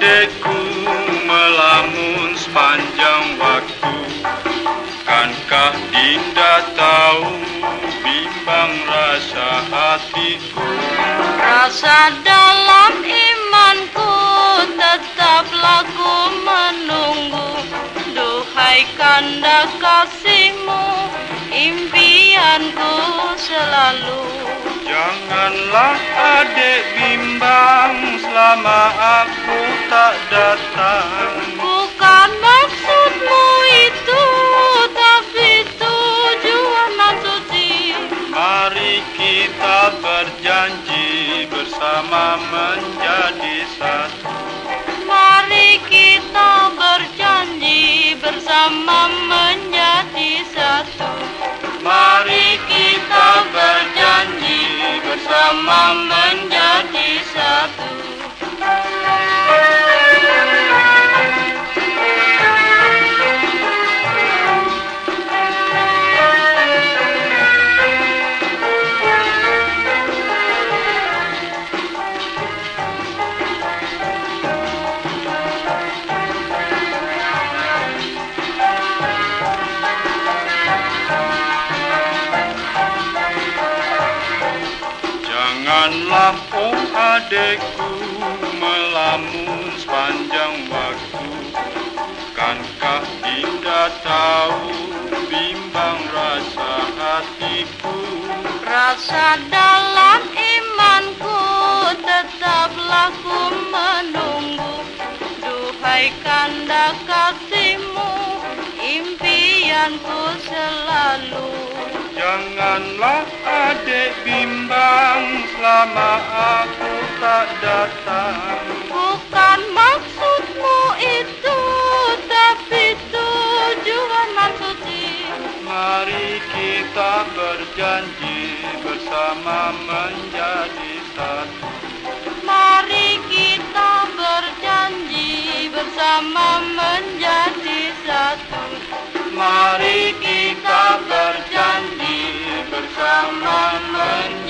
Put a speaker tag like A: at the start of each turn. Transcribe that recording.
A: adekku melamun sepanjang waktu Kankah Dinda tahu bimbang rasa hatiku?
B: Rasa dalam imanku tetaplah ku menunggu. Duhai kanda kasihmu impianku selalu
A: Janganlah adek bimbang selama aku tak datang.
B: Bukan maksudmu itu tapi tujuan suci
A: Mari kita berjanji bersama menjadi satu.
B: Mari kita berjanji bersama
A: bersama
B: menjadi satu
A: Janganlah oh adekku melamun sepanjang waktu. Kankah Dinda tahu bimbang rasa hatiku?
B: Rasa dalam imanku tetaplah ku menunggu. Duhai kanda kasihmu impianku selalu.
A: Janganlah adek bimbang lama aku tak datang.
B: Bukan maksudmu itu Tapi tujuan maksudnya
A: Mari kita berjanji Bersama menjadi satu.
B: Mari kita berjanji Bersama menjadi satu.
A: Mari kita berjanji Bersama menjadi satu.